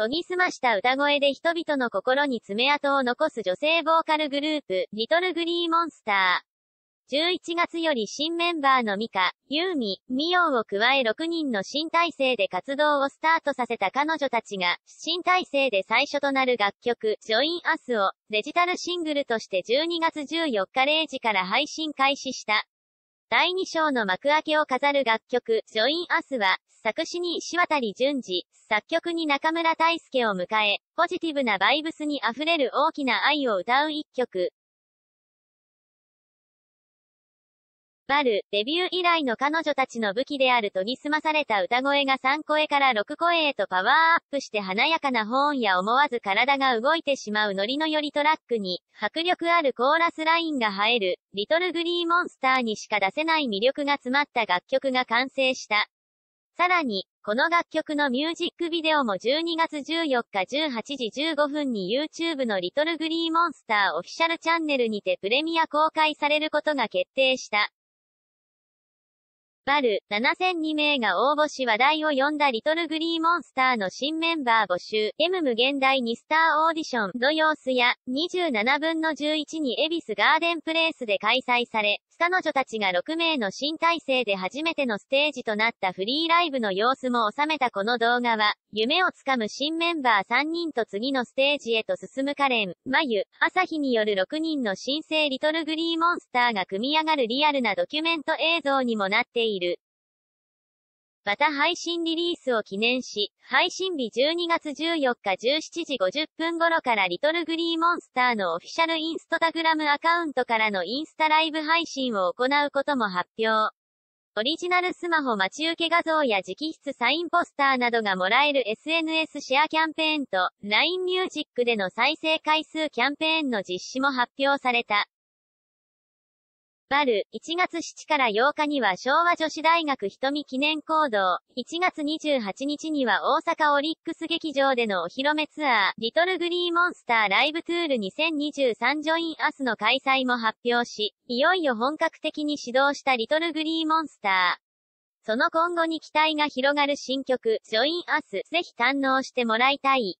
研ぎ澄ました歌声で人々の心に爪痕を残す女性ボーカルグループ、リトルグリーモンスター。11月より新メンバーのミカ、ユーミ、 miyou を加え6人の新体制で活動をスタートさせた彼女たちが、新体制で最初となる楽曲、 Join Us を、デジタルシングルとして12月14日0時から配信開始した。第2章の幕開けを飾る楽曲、 Join Us は、作詞にいしわたり淳治、作曲に中村泰輔を迎え、ポジティブなバイブスに溢れる大きな愛を歌う一曲。バル、デビュー以来の彼女たちの武器である研ぎ澄まされた歌声が3声から6声へとパワーアップして華やかなホーンや思わず体が動いてしまうノリのよりトラックに、迫力あるコーラスラインが映える、リトルグリーモンスターにしか出せない魅力が詰まった楽曲が完成した。さらに、この楽曲のミュージックビデオも12月14日18時15分に YouTube のリトルグリーモンスターオフィシャルチャンネルにてプレミア公開されることが決定した。バル、7002名が応募し話題を呼んだリトルグリーモンスターの新メンバー募集、M 無限大にスターオーディションの様子や、27分の11にエビスガーデンプレイスで開催され、彼女たちが6名の新体制で初めてのステージとなったフリーライブの様子も収めたこの動画は、夢をつかむ新メンバー3人と次のステージへと進むカレン、マユ、朝日による6人の新生リトルグリーモンスターが組み上がるリアルなドキュメント映像にもなっている。また配信リリースを記念し、配信日12月14日17時50分頃からリトルグリーモンスターのオフィシャルインスタグラムアカウントからのインスタライブ配信を行うことも発表。オリジナルスマホ待ち受け画像や直筆サインポスターなどがもらえる SNS シェアキャンペーンと、LINE ミュージックでの再生回数キャンペーンの実施も発表された。バル、1月7から8日には昭和女子大学人見記念講堂、1月28日には大阪オリックス劇場でのお披露目ツアー、 Little Glee Monster Live Tour 2023 Join Us の開催も発表し、いよいよ本格的に始動したリトルグリーモンスター。その今後に期待が広がる新曲、 Join Us、ぜひ堪能してもらいたい。